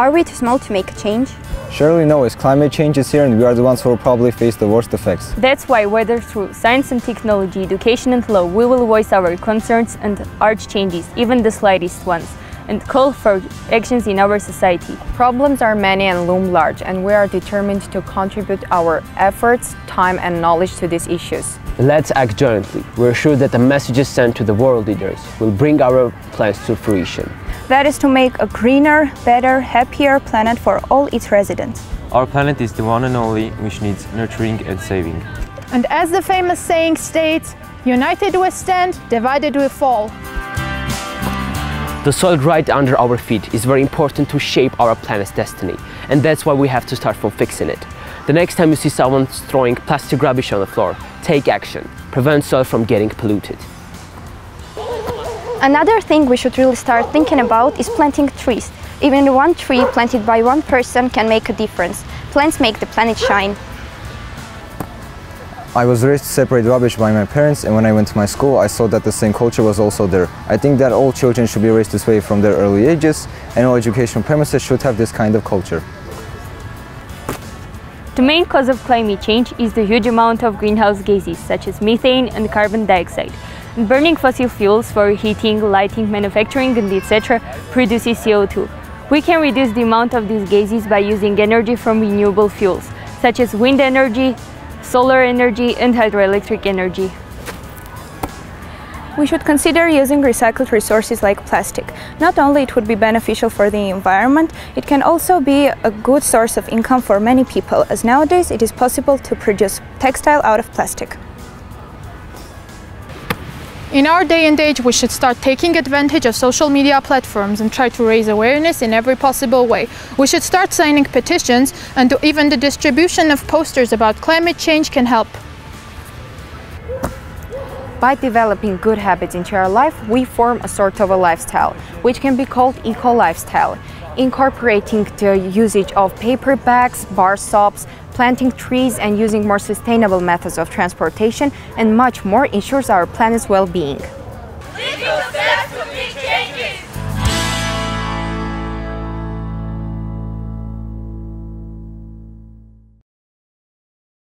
Are we too small to make a change? Surely no, as climate change is here and we are the ones who will probably face the worst effects. That's why, whether through science and technology, education and law, we will voice our concerns and urge changes, even the slightest ones, and call for actions in our society. Problems are many and loom large, and we are determined to contribute our efforts, time, and knowledge to these issues. Let's act jointly. We're sure that the messages sent to the world leaders will bring our plans to fruition. That is to make a greener, better, happier planet for all its residents. Our planet is the one and only which needs nurturing and saving. And as the famous saying states, united we stand, divided we fall. The soil right under our feet is very important to shape our planet's destiny, and that's why we have to start from fixing it. The next time you see someone throwing plastic rubbish on the floor, take action. Prevent soil from getting polluted. Another thing we should really start thinking about is planting trees. Even one tree planted by one person can make a difference. Plants make the planet shine. I was raised to separate rubbish by my parents and when I went to my school I saw that the same culture was also there. I think that all children should be raised this way from their early ages and all educational premises should have this kind of culture. The main cause of climate change is the huge amount of greenhouse gases such as methane and carbon dioxide. Burning fossil fuels for heating, lighting, manufacturing and etc. produces CO2. We can reduce the amount of these gases by using energy from renewable fuels such as wind energy, solar energy and hydroelectric energy. We should consider using recycled resources like plastic. Not only it would be beneficial for the environment, it can also be a good source of income for many people, as nowadays it is possible to produce textile out of plastic. In our day and age, we should start taking advantage of social media platforms and try to raise awareness in every possible way. We should start signing petitions and even the distribution of posters about climate change can help. By developing good habits into our life, we form a sort of a lifestyle, which can be called eco-lifestyle, incorporating the usage of paper bags, bar soaps, planting trees and using more sustainable methods of transportation and much more ensures our planet's well-being.